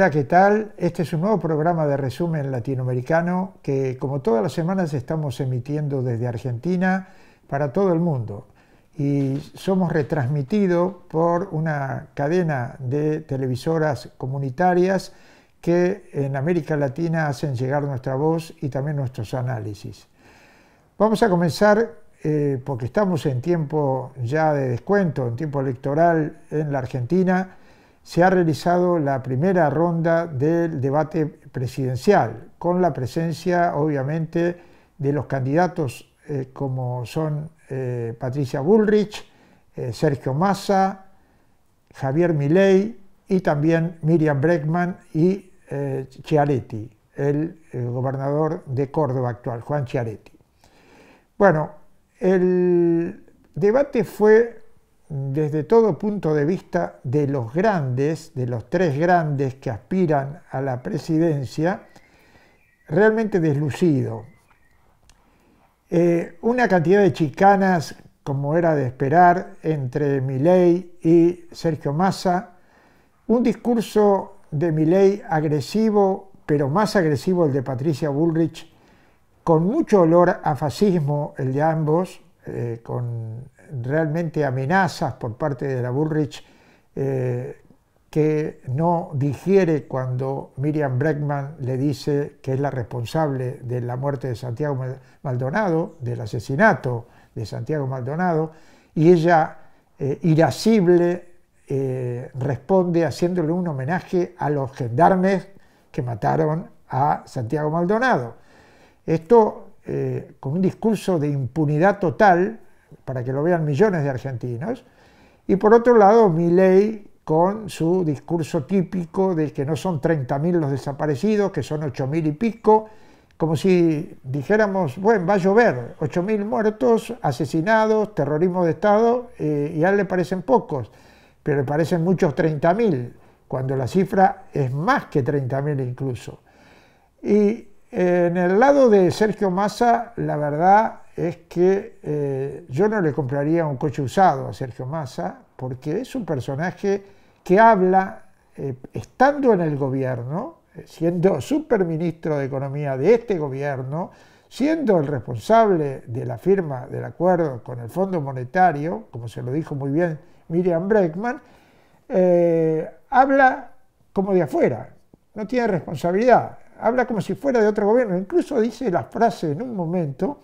Hola, ¿qué tal? Este es un nuevo programa de resumen latinoamericano que como todas las semanas estamos emitiendo desde Argentina para todo el mundo y somos retransmitidos por una cadena de televisoras comunitarias que en América Latina hacen llegar nuestra voz y también nuestros análisis. Vamos a comenzar eh, porque estamos en tiempo ya de descuento, en tiempo electoral en la Argentina se ha realizado la primera ronda del debate presidencial, con la presencia, obviamente, de los candidatos eh, como son eh, Patricia Bullrich, eh, Sergio Massa, Javier Milei y también Miriam Breckman y Chiaretti, el, el gobernador de Córdoba actual, Juan Chiaretti. Bueno, el debate fue desde todo punto de vista de los grandes, de los tres grandes que aspiran a la presidencia, realmente deslucido. Eh, una cantidad de chicanas, como era de esperar, entre Milei y Sergio Massa, un discurso de Milei agresivo, pero más agresivo el de Patricia Bullrich, con mucho olor a fascismo el de ambos, eh, con realmente amenazas por parte de la Bullrich eh, que no digiere cuando Miriam Breckman le dice que es la responsable de la muerte de Santiago Maldonado, del asesinato de Santiago Maldonado, y ella, eh, irascible, eh, responde haciéndole un homenaje a los gendarmes que mataron a Santiago Maldonado. Esto con un discurso de impunidad total, para que lo vean millones de argentinos. Y por otro lado, Milei con su discurso típico de que no son 30.000 los desaparecidos, que son 8.000 y pico, como si dijéramos, bueno, va a llover, 8.000 muertos, asesinados, terrorismo de Estado, eh, y a él le parecen pocos, pero le parecen muchos 30.000, cuando la cifra es más que 30.000 incluso. Y eh, en el lado de Sergio Massa, la verdad es que eh, yo no le compraría un coche usado a Sergio Massa porque es un personaje que habla, eh, estando en el gobierno, eh, siendo superministro de Economía de este gobierno, siendo el responsable de la firma del acuerdo con el Fondo Monetario, como se lo dijo muy bien Miriam Breckman, habla como de afuera, no tiene responsabilidad, habla como si fuera de otro gobierno, incluso dice la frase en un momento,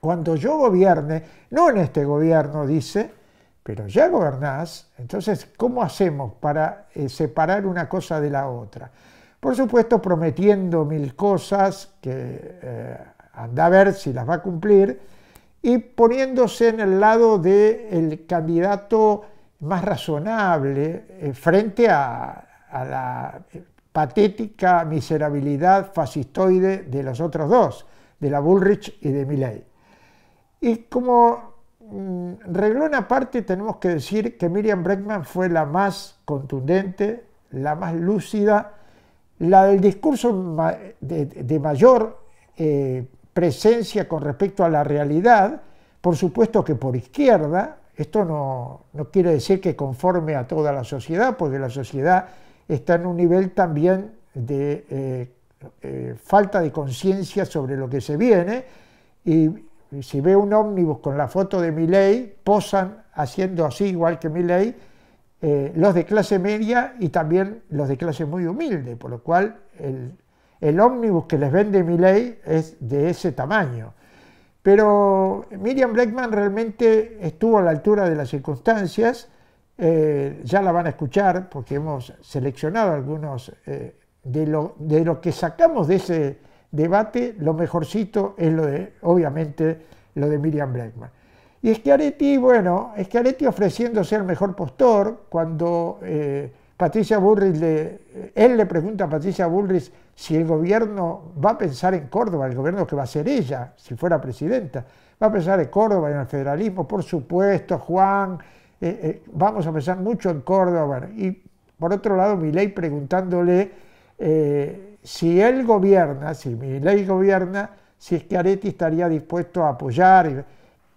cuando yo gobierne, no en este gobierno, dice, pero ya gobernás, entonces, ¿cómo hacemos para eh, separar una cosa de la otra? Por supuesto, prometiendo mil cosas que eh, anda a ver si las va a cumplir y poniéndose en el lado del candidato más razonable eh, frente a, a la patética miserabilidad fascistoide de los otros dos, de la Bullrich y de Milley. Y como mm, reglón aparte tenemos que decir que Miriam Breckman fue la más contundente, la más lúcida, la del discurso de, mayor eh, presencia con respecto a la realidad, por supuesto que por izquierda, esto no, quiere decir que conforme a toda la sociedad, porque la sociedad está en un nivel también de eh, eh, falta de conciencia sobre lo que se viene. Y si ve un ómnibus con la foto de Milley, posan haciendo así, igual que Milley, eh, los de clase media y también los de clase muy humilde, por lo cual el, el ómnibus que les vende Milley es de ese tamaño. Pero Miriam Blackman realmente estuvo a la altura de las circunstancias, eh, ya la van a escuchar porque hemos seleccionado algunos eh, de, lo, de lo que sacamos de ese debate, lo mejorcito es lo de, obviamente, lo de Miriam Blackman. Y Schiaretti, bueno, Schiaretti ofreciéndose el mejor postor, cuando eh, Patricia Bullrich, le, él le pregunta a Patricia Bullrich si el gobierno va a pensar en Córdoba, el gobierno que va a ser ella, si fuera presidenta, va a pensar en Córdoba, en el federalismo, por supuesto, Juan, eh, eh, vamos a pensar mucho en Córdoba. y por otro lado, Milei preguntándole si él gobierna, si mi ley gobierna, si Schiaretti estaría dispuesto a apoyar.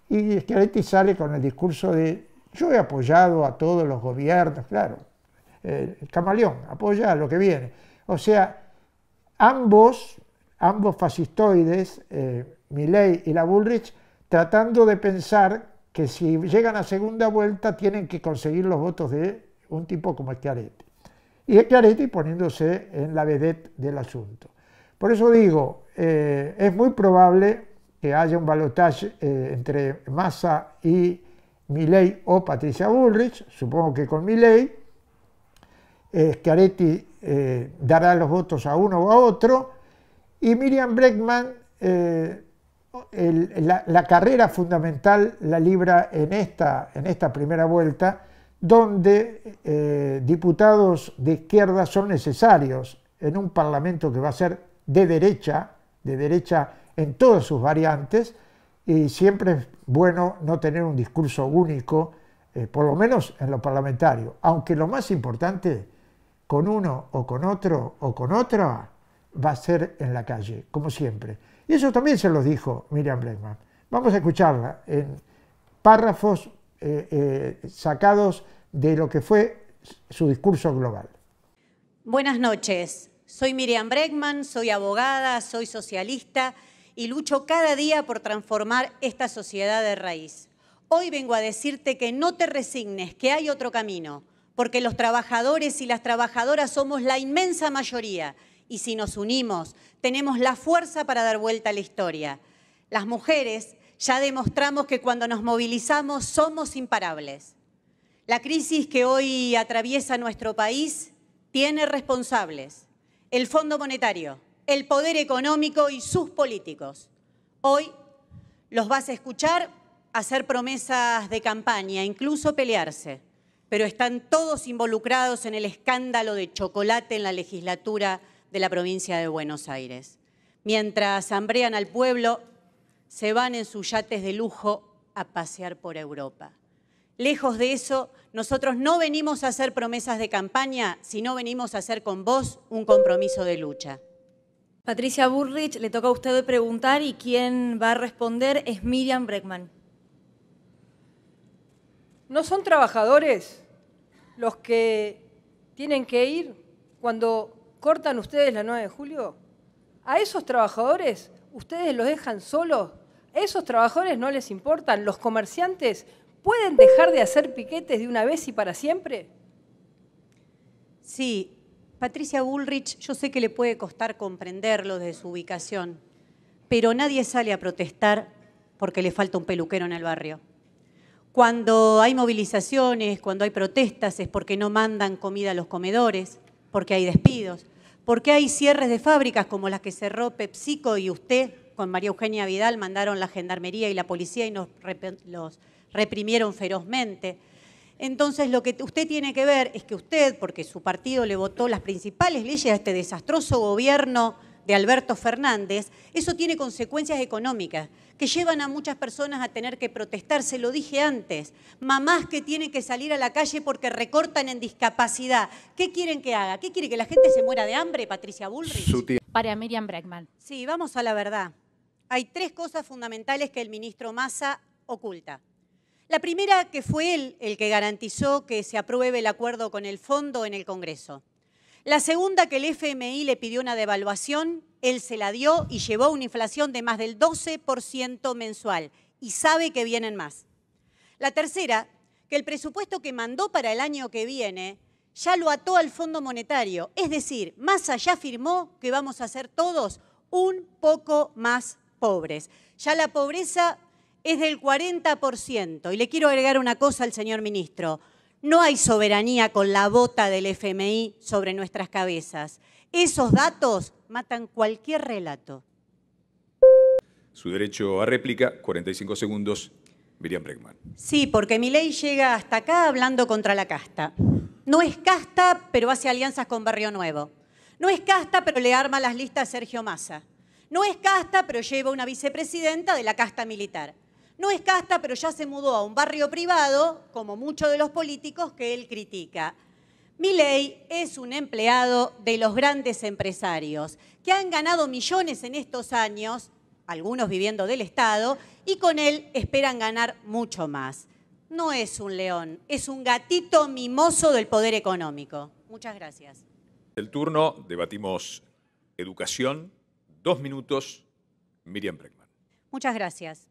Y Schiaretti sale con el discurso de yo he apoyado a todos los gobiernos, claro. camaleón, apoya lo que viene. O sea, ambos, ambos fascistoides, eh, Milley y la Bullrich, tratando de pensar que si llegan a segunda vuelta tienen que conseguir los votos de un tipo como Schiaretti. Y Schiaretti poniéndose en la vedette del asunto. Por eso digo, eh, es muy probable que haya un balotaje eh, entre Massa y Milley o Patricia Bullrich, supongo que con Milley. Eh, Schiaretti eh, dará los votos a uno o a otro, y Miriam Breckman la, carrera fundamental la libra en esta, en esta primera vuelta, donde diputados de izquierda son necesarios en un parlamento que va a ser de derecha, de derecha en todas sus variantes, y siempre es bueno no tener un discurso único, eh, por lo menos en lo parlamentario, aunque lo más importante, con uno o con otro o con otra, va a ser en la calle, como siempre. Y eso también se lo dijo Miriam Bregman. Vamos a escucharla en párrafos eh, eh, sacados de lo que fue su discurso global. Buenas noches. Soy Miriam Bregman, soy abogada, soy socialista y lucho cada día por transformar esta sociedad de raíz. Hoy vengo a decirte que no te resignes, que hay otro camino, porque los trabajadores y las trabajadoras somos la inmensa mayoría y si nos unimos tenemos la fuerza para dar vuelta a la historia. Las mujeres ya demostramos que cuando nos movilizamos somos imparables. La crisis que hoy atraviesa nuestro país tiene responsables el Fondo Monetario, el poder económico y sus políticos. Hoy los vas a escuchar hacer promesas de campaña, incluso pelearse, pero están todos involucrados en el escándalo de chocolate en la legislatura de la provincia de Buenos Aires. Mientras hambrean al pueblo, se van en sus yates de lujo a pasear por Europa. Lejos de eso, nosotros no venimos a hacer promesas de campaña, sino venimos a hacer con vos un compromiso de lucha. Patricia Burrich, le toca a usted preguntar y quien va a responder es Miriam Breckman. ¿No son trabajadores los que tienen que ir cuando cortan ustedes la 9 de julio? ¿A esos trabajadores ustedes los dejan solos? ¿A esos trabajadores no les importan? ¿Los comerciantes ¿Pueden dejar de hacer piquetes de una vez y para siempre? Sí, Patricia Bullrich, yo sé que le puede costar comprenderlo desde su ubicación, pero nadie sale a protestar porque le falta un peluquero en el barrio. Cuando hay movilizaciones, cuando hay protestas, es porque no mandan comida a los comedores, porque hay despidos, porque hay cierres de fábricas como las que cerró PepsiCo y usted con María Eugenia Vidal mandaron la gendarmería y la policía y nos los reprimieron ferozmente. Entonces, lo que usted tiene que ver es que usted, porque su partido le votó las principales leyes a este desastroso gobierno de Alberto Fernández, eso tiene consecuencias económicas que llevan a muchas personas a tener que protestar. Se lo dije antes, mamás que tienen que salir a la calle porque recortan en discapacidad. ¿Qué quieren que haga? ¿Qué quiere que la gente se muera de hambre, Patricia Bullrich? Para Miriam Breckman. Sí, vamos a la verdad. Hay tres cosas fundamentales que el ministro Massa oculta. La primera, que fue él el que garantizó que se apruebe el acuerdo con el fondo en el Congreso. La segunda, que el FMI le pidió una devaluación, él se la dio y llevó una inflación de más del 12% mensual y sabe que vienen más. La tercera, que el presupuesto que mandó para el año que viene ya lo ató al Fondo Monetario. Es decir, más allá afirmó que vamos a ser todos un poco más pobres. Ya la pobreza es del 40%. Y le quiero agregar una cosa al señor ministro. No hay soberanía con la bota del FMI sobre nuestras cabezas. Esos datos matan cualquier relato. Su derecho a réplica, 45 segundos. Miriam Bregman. Sí, porque mi ley llega hasta acá hablando contra la casta. No es casta, pero hace alianzas con Barrio Nuevo. No es casta, pero le arma las listas a Sergio Massa. No es casta, pero lleva una vicepresidenta de la casta militar. No es casta, pero ya se mudó a un barrio privado, como muchos de los políticos que él critica. Milei es un empleado de los grandes empresarios que han ganado millones en estos años, algunos viviendo del Estado, y con él esperan ganar mucho más. no es un león, es un gatito mimoso del poder económico. Muchas gracias. El turno, debatimos educación. Dos minutos, Miriam Bregman. Muchas gracias.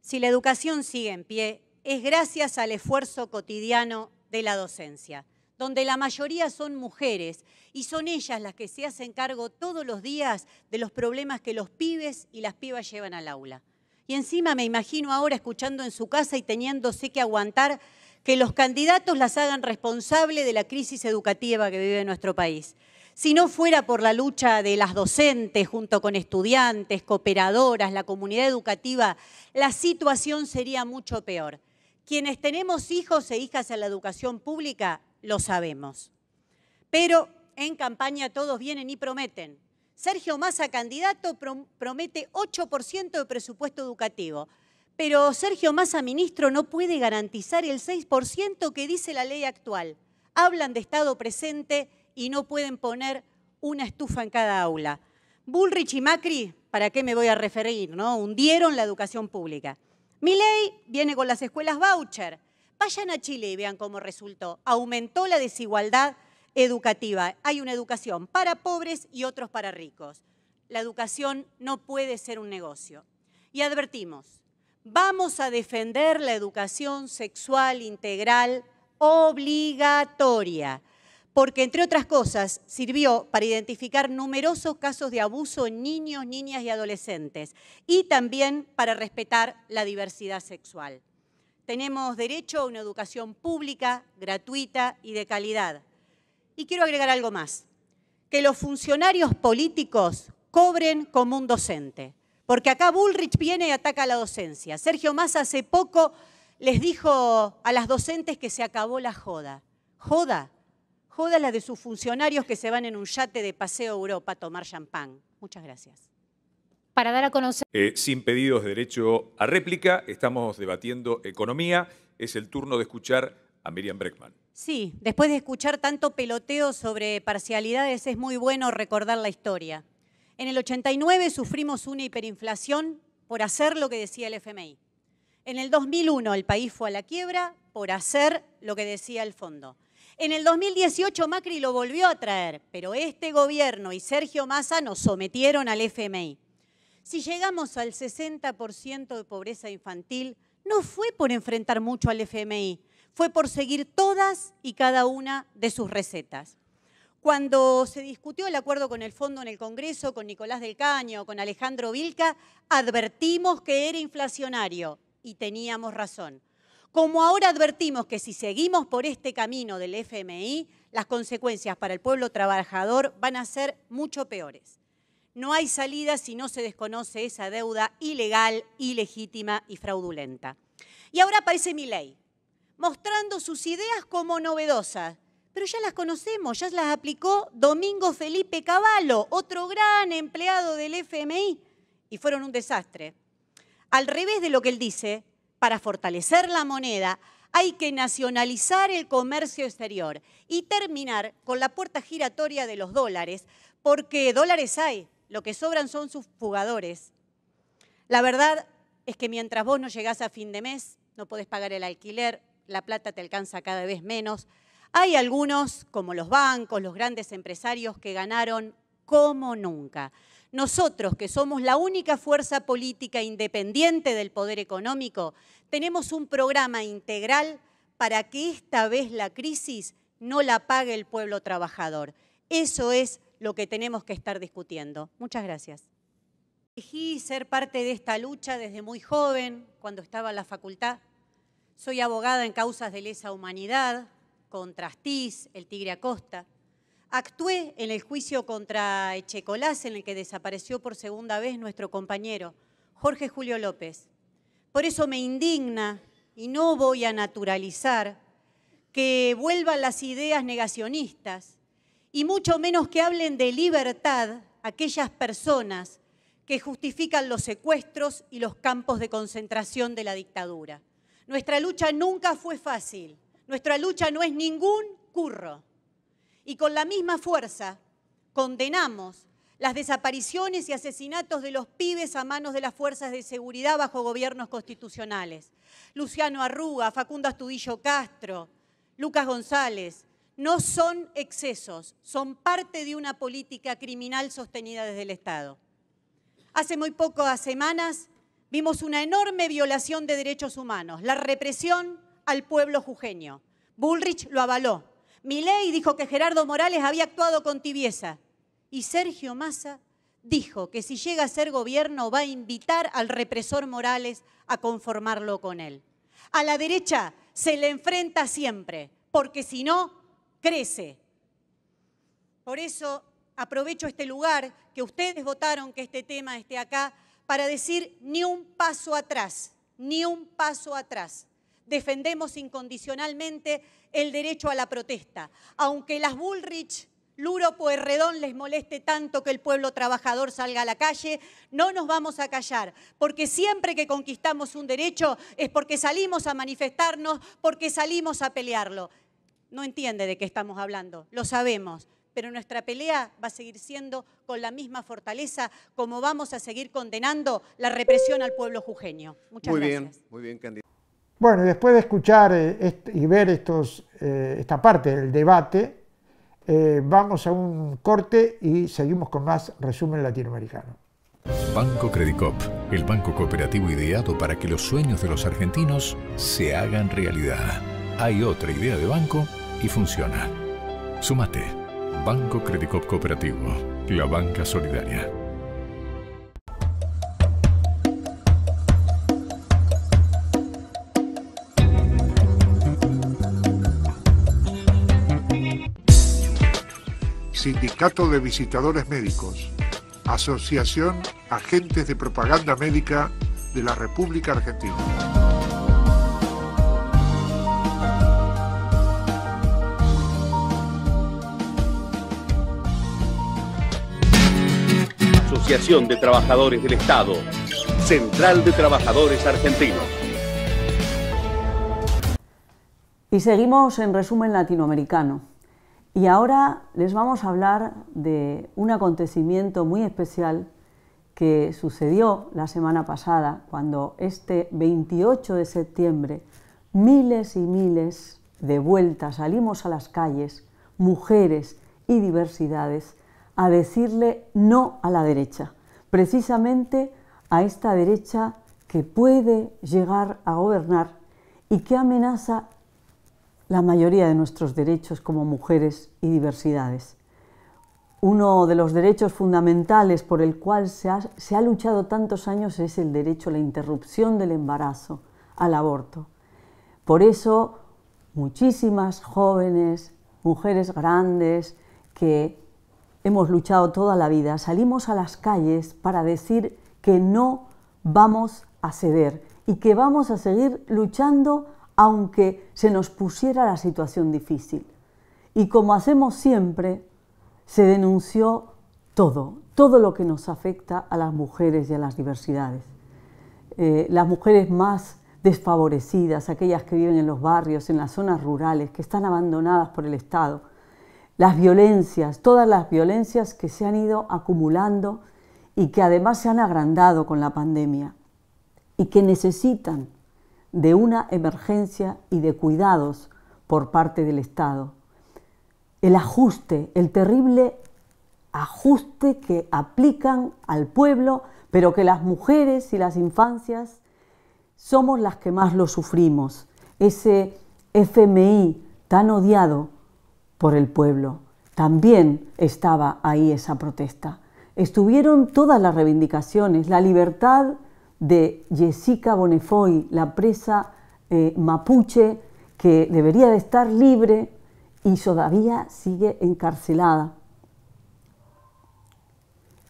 Si la educación sigue en pie, es gracias al esfuerzo cotidiano de la docencia, donde la mayoría son mujeres y son ellas las que se hacen cargo todos los días de los problemas que los pibes y las pibas llevan al aula. Y encima me imagino ahora escuchando en su casa y teniéndose que aguantar que los candidatos las hagan responsable de la crisis educativa que vive nuestro país. Si no fuera por la lucha de las docentes junto con estudiantes, cooperadoras, la comunidad educativa, la situación sería mucho peor. Quienes tenemos hijos e hijas en la educación pública lo sabemos. Pero en campaña todos vienen y prometen. Sergio Massa, candidato, promete 8% de presupuesto educativo. Pero Sergio Massa, ministro, no puede garantizar el 6% que dice la ley actual. Hablan de Estado presente y no pueden poner una estufa en cada aula. Bullrich y Macri, ¿para qué me voy a referir? ¿no? Hundieron la educación pública. Mi ley viene con las escuelas voucher. Vayan a Chile y vean cómo resultó. Aumentó la desigualdad educativa. Hay una educación para pobres y otros para ricos. La educación no puede ser un negocio. Y advertimos, vamos a defender la educación sexual integral obligatoria, porque entre otras cosas sirvió para identificar numerosos casos de abuso en niños, niñas y adolescentes, y también para respetar la diversidad sexual. Tenemos derecho a una educación pública, gratuita y de calidad y quiero agregar algo más, que los funcionarios políticos cobren como un docente, porque acá Bullrich viene y ataca a la docencia. Sergio Massa hace poco les dijo a las docentes que se acabó la joda. Joda, joda la de sus funcionarios que se van en un yate de paseo a Europa a tomar champán. Muchas gracias. Para dar a conocer... Eh, sin pedidos de derecho a réplica, estamos debatiendo economía. Es el turno de escuchar a Miriam Breckman. Sí, después de escuchar tanto peloteo sobre parcialidades es muy bueno recordar la historia. En el 89 sufrimos una hiperinflación por hacer lo que decía el FMI. En el 2001 el país fue a la quiebra por hacer lo que decía el fondo. En el 2018 Macri lo volvió a traer, pero este gobierno y Sergio Massa nos sometieron al FMI. Si llegamos al 60% de pobreza infantil, no fue por enfrentar mucho al FMI, fue por seguir todas y cada una de sus recetas. Cuando se discutió el acuerdo con el fondo en el Congreso, con Nicolás del Caño, con Alejandro Vilca, advertimos que era inflacionario y teníamos razón. Como ahora advertimos que si seguimos por este camino del FMI, las consecuencias para el pueblo trabajador van a ser mucho peores. No hay salida si no se desconoce esa deuda ilegal, ilegítima y fraudulenta. Y ahora aparece mi ley, mostrando sus ideas como novedosas. Pero ya las conocemos, ya las aplicó Domingo Felipe Cavallo, otro gran empleado del FMI, y fueron un desastre. Al revés de lo que él dice, para fortalecer la moneda hay que nacionalizar el comercio exterior y terminar con la puerta giratoria de los dólares, porque dólares hay, lo que sobran son sus fugadores. La verdad es que mientras vos no llegás a fin de mes, no podés pagar el alquiler, la plata te alcanza cada vez menos. Hay algunos, como los bancos, los grandes empresarios, que ganaron como nunca. Nosotros, que somos la única fuerza política independiente del poder económico, tenemos un programa integral para que esta vez la crisis no la pague el pueblo trabajador. Eso es lo que tenemos que estar discutiendo. Muchas gracias. Elegí ser parte de esta lucha desde muy joven, cuando estaba en la facultad. Soy abogada en causas de lesa humanidad, contra Astiz, el Tigre Acosta. Actué en el juicio contra Echecolás, en el que desapareció por segunda vez nuestro compañero, Jorge Julio López. Por eso me indigna y no voy a naturalizar que vuelvan las ideas negacionistas y mucho menos que hablen de libertad aquellas personas que justifican los secuestros y los campos de concentración de la dictadura. Nuestra lucha nunca fue fácil. Nuestra lucha no es ningún curro. Y con la misma fuerza condenamos las desapariciones y asesinatos de los pibes a manos de las fuerzas de seguridad bajo gobiernos constitucionales. Luciano Arruga, Facundo Astudillo Castro, Lucas González, no son excesos, son parte de una política criminal sostenida desde el Estado. Hace muy pocas semanas vimos una enorme violación de derechos humanos, la represión al pueblo jujeño. Bullrich lo avaló. Milei dijo que Gerardo Morales había actuado con tibieza. Y Sergio Massa dijo que si llega a ser gobierno va a invitar al represor Morales a conformarlo con él. A la derecha se le enfrenta siempre, porque si no, crece. Por eso aprovecho este lugar que ustedes votaron que este tema esté acá para decir ni un paso atrás, ni un paso atrás. Defendemos incondicionalmente el derecho a la protesta, aunque las Bullrich Luro Puerredón les moleste tanto que el pueblo trabajador salga a la calle, no nos vamos a callar, porque siempre que conquistamos un derecho es porque salimos a manifestarnos, porque salimos a pelearlo. No entiende de qué estamos hablando, lo sabemos, pero nuestra pelea va a seguir siendo con la misma fortaleza como vamos a seguir condenando la represión al pueblo jujeño. Muchas muy gracias. bien, muy bien, candidato. Bueno, después de escuchar eh, y ver estos, eh, esta parte del debate, eh, vamos a un corte y seguimos con más resumen latinoamericano. Banco Credicop, el banco cooperativo ideado para que los sueños de los argentinos se hagan realidad. Hay otra idea de banco y funciona. Sumate. Banco Credicop Cooperativo, la banca solidaria. Sindicato de Visitadores Médicos, Asociación Agentes de Propaganda Médica de la República Argentina. Asociación de Trabajadores del Estado, Central de Trabajadores Argentinos. Y seguimos en resumen latinoamericano. Y ahora les vamos a hablar de un acontecimiento muy especial que sucedió la semana pasada, cuando este 28 de septiembre miles y miles de vueltas salimos a las calles, mujeres y diversidades, a decirle no a la derecha, precisamente a esta derecha que puede llegar a gobernar y que amenaza la mayoría de nuestros derechos como mujeres y diversidades. Uno de los derechos fundamentales por el cual se ha, luchado tantos años es el derecho a la interrupción del embarazo, al aborto. Por eso, muchísimas jóvenes, mujeres grandes que hemos luchado toda la vida, salimos a las calles para decir que no vamos a ceder y que vamos a seguir luchando aunque se nos pusiera la situación difícil. Y como hacemos siempre, se denunció todo, todo lo que nos afecta a las mujeres y a las diversidades. Eh, las mujeres más desfavorecidas, aquellas que viven en los barrios, en las zonas rurales, que están abandonadas por el Estado, las violencias, todas las violencias que se han ido acumulando y que además se han agrandado con la pandemia y que necesitan de una emergencia y de cuidados por parte del Estado. El ajuste, el terrible ajuste que aplican al pueblo, pero que las mujeres y las infancias somos las que más lo sufrimos. Ese FMI tan odiado por el pueblo. También estaba ahí esa protesta. Estuvieron todas las reivindicaciones, la libertad de Jessica Bonefoy, la presa eh, mapuche que debería de estar libre y todavía sigue encarcelada.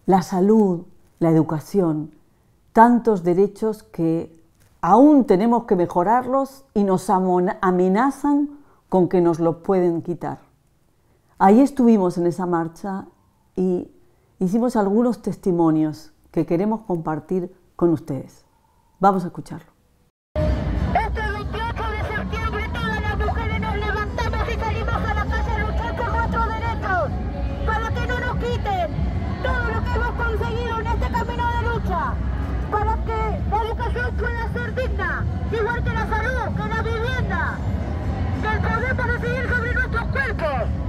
La salud, la educación, tantos derechos que aún tenemos que mejorarlos y nos amenazan con que nos los pueden quitar. Ahí estuvimos en esa marcha y hicimos algunos testimonios que queremos compartir con ustedes. Vamos a escucharlo. Este 28 de septiembre todas las mujeres nos levantamos y salimos a la calle a luchar por nuestros derechos, para que no nos quiten todo lo que hemos conseguido en este camino de lucha, para que la educación pueda ser digna, igual que la salud, que la vivienda, que el poder para decidir sobre nuestros cuerpos.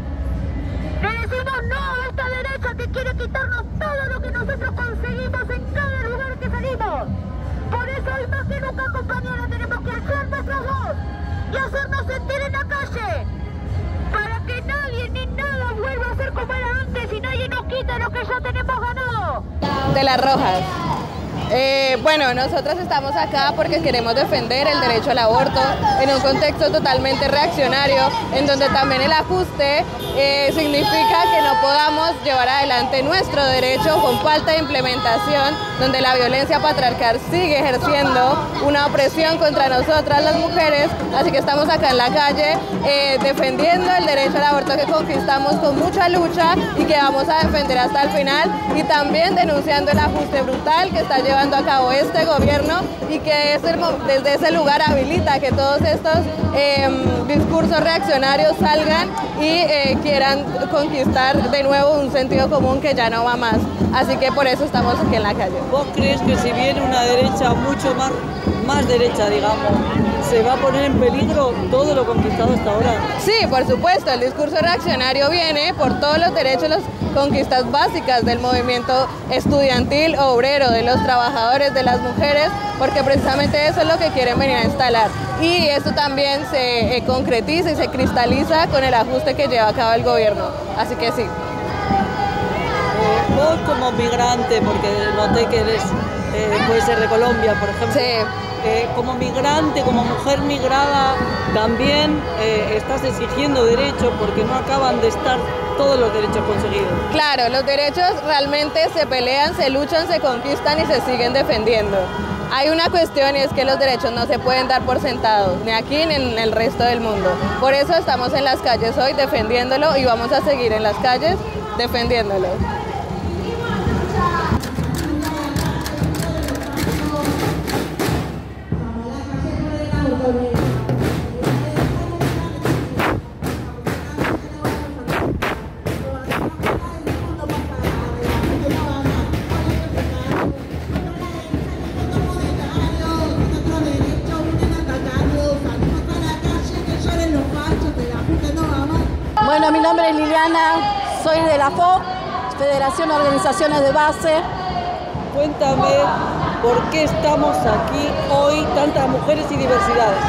Decimos no a esta derecha que quiere quitarnos todo lo que nosotros conseguimos en cada lugar que salimos. Por eso hoy más que nunca, compañeros, tenemos que alzar nuestra voz y hacernos sentir en la calle. Para que nadie ni nada vuelva a ser como era antes y nadie nos quite lo que ya tenemos ganado. De las Rojas. Eh, bueno, nosotros estamos acá porque queremos defender el derecho al aborto en un contexto totalmente reaccionario, en donde también el ajuste eh, significa que no podamos llevar adelante nuestro derecho con falta de implementación, donde la violencia patriarcal sigue ejerciendo una opresión contra nosotras las mujeres, así que estamos acá en la calle eh, defendiendo el derecho al aborto que conquistamos con mucha lucha y que vamos a defender hasta el final y también denunciando el ajuste brutal que está llevando a cabo este gobierno y que desde ese lugar habilita que todos estos em, discursos reaccionarios salgan y eh, quieran conquistar de nuevo un sentido común que ya no va más. Así que por eso estamos aquí en la calle. ¿Vos crees que si viene una derecha mucho más, más derecha, digamos, se va a poner en peligro todo lo conquistado hasta ahora? Sí, por supuesto, el discurso reaccionario viene por todos los derechos, las conquistas básicas del movimiento estudiantil, obrero, de los trabajadores, de las mujeres, porque precisamente eso es lo que quieren venir a instalar. Y esto también se eh, concretiza y se cristaliza con el ajuste que lleva a cabo el gobierno. Así que sí. Vos como migrante, porque noté que eres, eh, puede ser de Colombia, por ejemplo. Sí. Eh, como migrante, como mujer migrada, también eh, estás exigiendo derechos porque no acaban de estar todos los derechos conseguidos. Claro, los derechos realmente se pelean, se luchan, se conquistan y se siguen defendiendo. Hay una cuestión y es que los derechos no se pueden dar por sentados, ni aquí ni en el resto del mundo. Por eso estamos en las calles hoy defendiéndolo y vamos a seguir en las calles defendiéndolo. Liliana, soy de la FOC, Federación de Organizaciones de Base. Cuéntame por qué estamos aquí hoy, tantas mujeres y diversidades.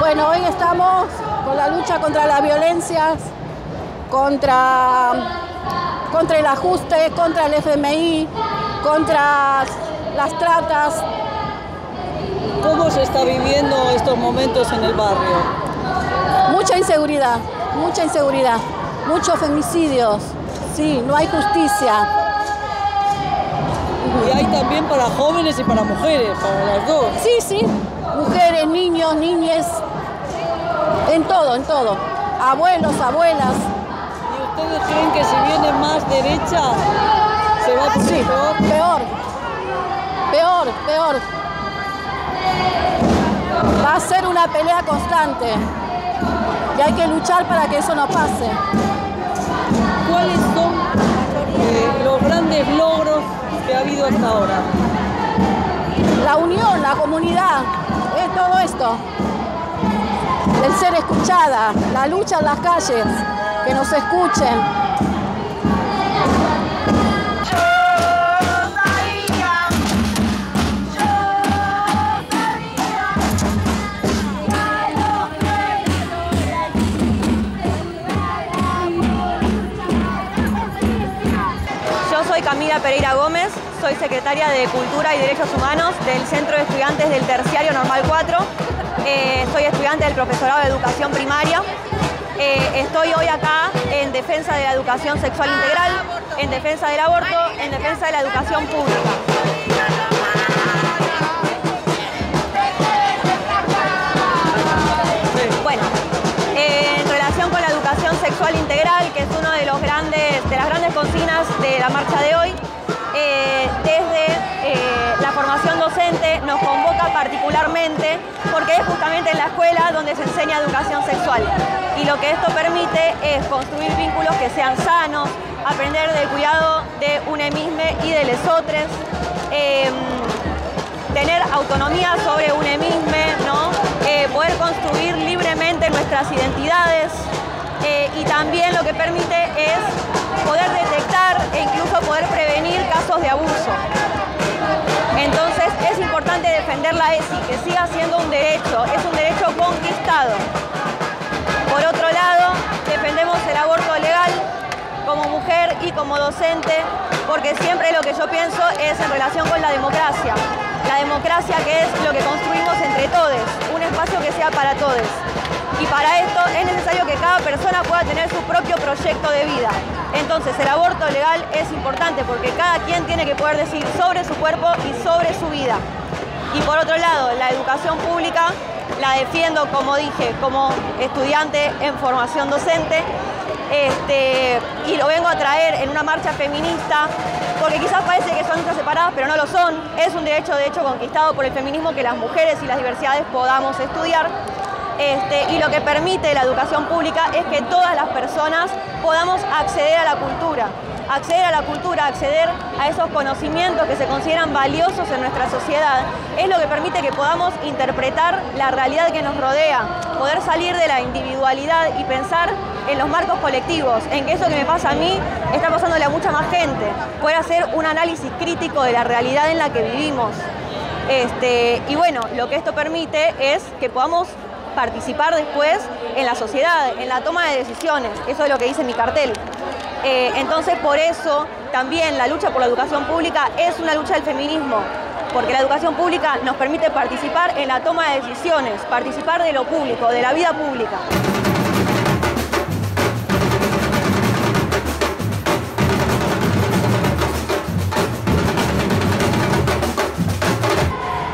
Bueno, hoy estamos con la lucha contra las violencias, contra, contra el ajuste, contra el FMI, contra las tratas. ¿Cómo se está viviendo estos momentos en el barrio? Mucha inseguridad, mucha inseguridad, muchos femicidios, sí, no hay justicia. Y hay también para jóvenes y para mujeres, para las dos. Sí, sí, mujeres, niños, niñes, en todo, en todo. Abuelos, abuelas. ¿Y ustedes creen que si viene más derecha se va a poner Sí, peor? peor, peor, peor. Va a ser una pelea constante y hay que luchar para que eso no pase. ¿Cuáles son eh, los grandes logros que ha habido hasta ahora? La unión, la comunidad, es todo esto. El ser escuchada, la lucha en las calles, que nos escuchen. Soy Camila Pereira Gómez, soy secretaria de Cultura y Derechos Humanos del Centro de Estudiantes del Terciario Normal 4. Eh, soy estudiante del profesorado de Educación Primaria. Eh, estoy hoy acá en defensa de la educación sexual integral, en defensa del aborto, en defensa de la educación pública. Bueno, eh, la marcha de hoy, eh, desde eh, la formación docente nos convoca particularmente porque es justamente en la escuela donde se enseña educación sexual. Y lo que esto permite es construir vínculos que sean sanos, aprender del cuidado de une mismo y de lesotres, em, tener autonomía sobre une mismo, ¿no? Eh, poder construir libremente nuestra nuestras identidades eh, y también lo que permite es poder detectar e incluso poder prevenir casos de abuso. Entonces es importante defender la ESI, que siga siendo un derecho, es un derecho conquistado. Por otro lado, defendemos el aborto legal como mujer y como docente, porque siempre lo que yo pienso es en relación con la democracia. La democracia que es lo que construimos entre todos, un espacio que sea para todos. Y para esto es necesario que cada persona pueda tener su propio proyecto de vida. Entonces el aborto legal es importante porque cada quien tiene que poder decir sobre su cuerpo y sobre su vida. Y por otro lado, la educación pública la defiendo, como dije, como estudiante en formación docente. Este, y lo vengo a traer en una marcha feminista, porque quizás parece que son luchas separadas, pero no lo son. Es un derecho, de hecho, conquistado por el feminismo que las mujeres y las diversidades podamos estudiar. Este, y lo que permite la educación pública es que todas las personas podamos acceder a la cultura, acceder a la cultura, acceder a esos conocimientos que se consideran valiosos en nuestra sociedad, es lo que permite que podamos interpretar la realidad que nos rodea, poder salir de la individualidad y pensar en los marcos colectivos, en que eso que me pasa a mí está pasándole a mucha más gente, poder hacer un análisis crítico de la realidad en la que vivimos. Este, y bueno, lo que esto permite es que podamos participar después en la sociedad, en la toma de decisiones. Eso es lo que dice mi cartel. Eh, entonces, por eso también la lucha por la educación pública es una lucha del feminismo, porque la educación pública nos permite participar en la toma de decisiones, participar de lo público, de la vida pública.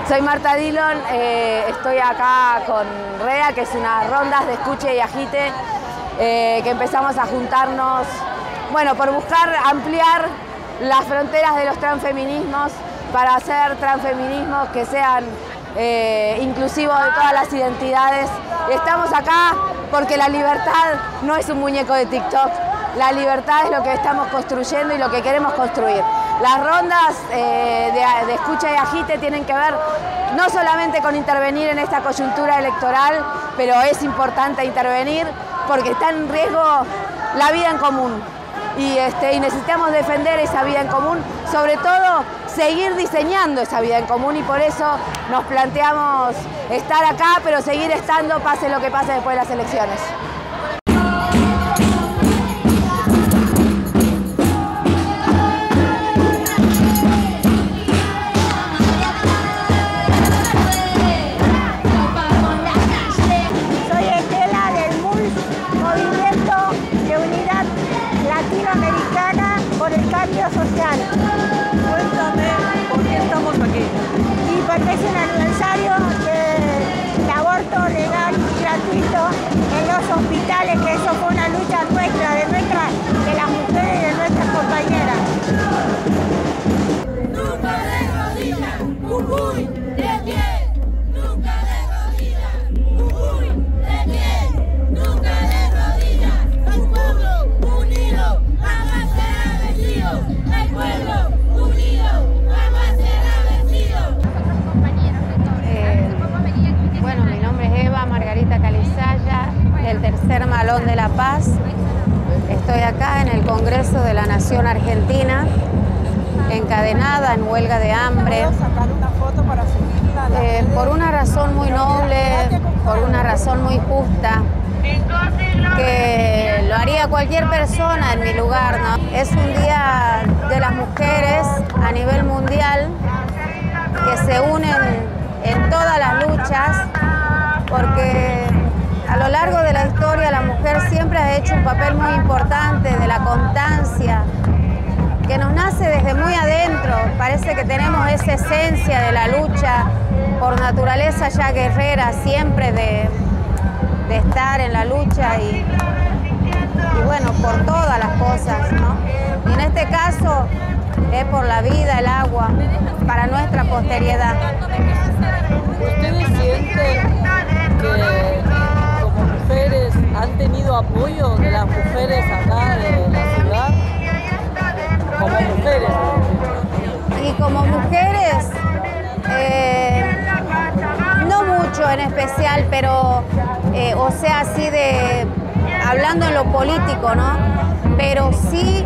Soy Marta Dillon, eh, estoy acá con REA, que es una rondas de escuche y agite, eh, que empezamos a juntarnos, bueno, por buscar ampliar las fronteras de los transfeminismos para hacer transfeminismos que sean eh, inclusivos de todas las identidades. Estamos acá porque la libertad no es un muñeco de TikTok, la libertad es lo que estamos construyendo y lo que queremos construir. Las rondas eh, de, escucha y agite tienen que ver no solamente con intervenir en esta coyuntura electoral, pero es importante intervenir porque está en riesgo la vida en común. Este, y necesitamos defender esa vida en común, sobre todo seguir diseñando esa vida en común y por eso nos planteamos estar acá, pero seguir estando pase lo que pase después de las elecciones. Cualquier persona en mi lugar. ¿no? Es un día de las mujeres a nivel mundial que se unen en todas las luchas, porque a lo largo de la historia la mujer siempre ha hecho un papel muy importante de la constancia, que nos nace desde muy adentro. Parece que tenemos esa esencia de la lucha por naturaleza ya guerrera, siempre de, de estar en la lucha y, y bueno, por todas las cosas, ¿no? Y en este caso es por la vida, el agua, para nuestra posteridad. ¿Ustedes sienten que como mujeres han tenido apoyo de las mujeres acá de la ciudad? Como mujeres. Y como mujeres, eh, no mucho en especial, pero eh, o sea así de, hablando en lo político, ¿no? Pero sí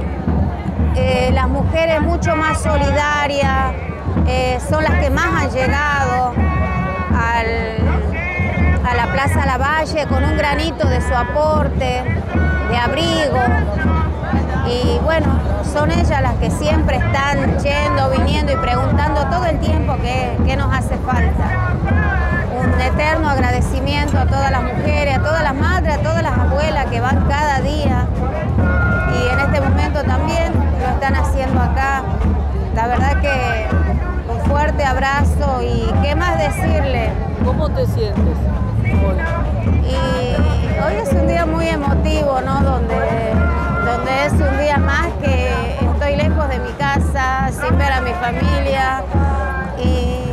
eh, las mujeres mucho más solidarias, eh, son las que más han llegado al- a la Plaza Lavalle con un granito de su aporte, de abrigo. Y bueno, son ellas las que siempre están yendo, viniendo y preguntando todo el tiempo qué, qué nos hace falta. Un eterno agradecimiento a todas las mujeres, abrazo y qué más decirle. ¿Cómo te sientes hoy? Y hoy es un día muy emotivo, ¿no? Donde, donde es un día más que estoy lejos de mi casa, sin ver a mi familia y,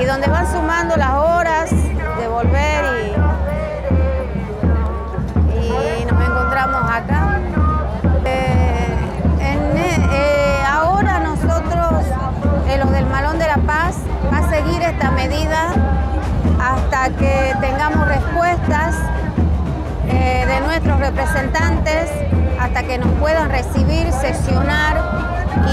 y donde van sumando las horas seguir esta medida hasta que tengamos respuestas eh, de nuestros representantes, hasta que nos puedan recibir, sesionar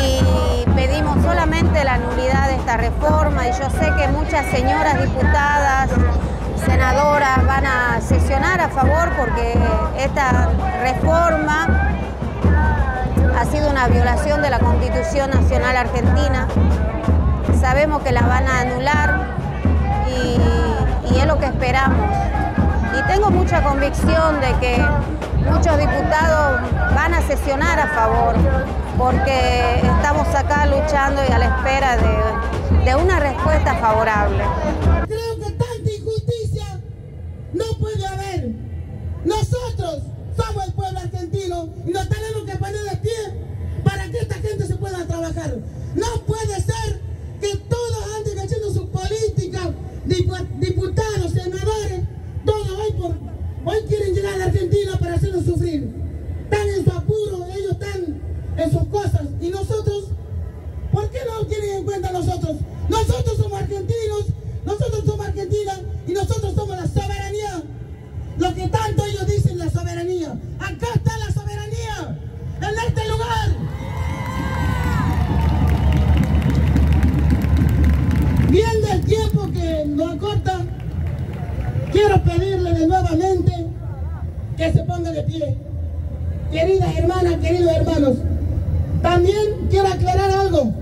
y pedimos solamente la nulidad de esta reforma y yo sé que muchas señoras diputadas, senadoras van a sesionar a favor porque esta reforma ha sido una violación de la Constitución Nacional Argentina. Sabemos que la van a anular y, es lo que esperamos. Y tengo mucha convicción de que muchos diputados van a sesionar a favor porque estamos acá luchando y a la espera de, una respuesta favorable. Creo que tanta injusticia no puede haber. Nosotros somos el pueblo argentino y nos tenemos que poner de pie para que esta gente se pueda trabajar. No puede ser que todos anden haciendo su política, dipu- diputados, senadores, todos hoy, por, hoy quieren llegar a la Sufrir. Están en su apuro, ellos están en sus cosas y nosotros ¿Por qué no tienen en cuenta nosotros? Nosotros somos argentinos, nosotros somos Argentina y nosotros somos la soberanía. Lo que tanto ellos dicen la soberanía. Acá está la soberanía, en este lugar. Viendo el tiempo que nos acorta, quiero nuevamente que se ponga de pie. Queridas hermanas, queridos hermanos, también quiero aclarar algo,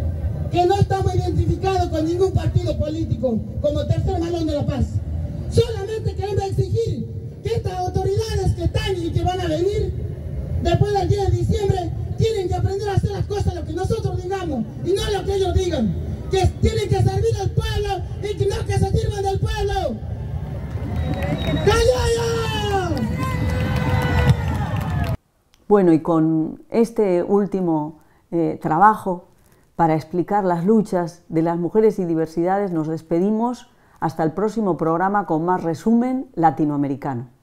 que no estamos identificados con ningún partido político como Tercer Malón de la Paz. Solamente queremos exigir que estas autoridades que están y que van a venir después del 10 de diciembre tienen que aprender a hacer las cosas lo que nosotros digamos y no lo que ellos digan. Que tienen que servir al pueblo y que no que se sirvan del pueblo. ¡Callaya! Bueno, y con este último eh, trabajo para explicar las luchas de las mujeres y diversidades nos despedimos hasta el próximo programa con más resumen latinoamericano.